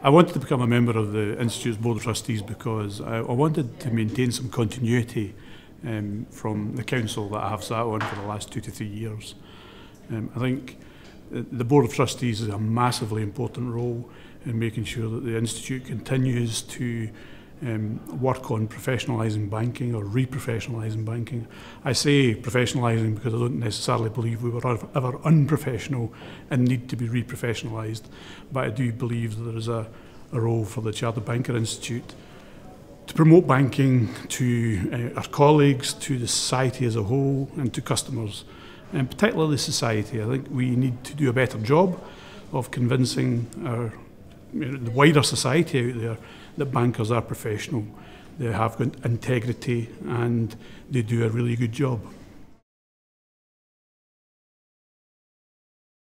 I wanted to become a member of the Institute's Board of Trustees because I, I wanted to maintain some continuity um, from the council that I have sat on for the last two to three years. Um, I think uh, the Board of Trustees is a massively important role in making sure that the Institute continues to um, work on professionalising banking or re-professionalising banking. I say professionalising because I don't necessarily believe we were ever unprofessional and need to be re-professionalised, but I do believe that there is a, a role for the Chartered Banker Institute to promote banking to uh, our colleagues, to the society as a whole and to customers, and particularly society. I think we need to do a better job of convincing our the wider society out there that bankers are professional, they have integrity and they do a really good job.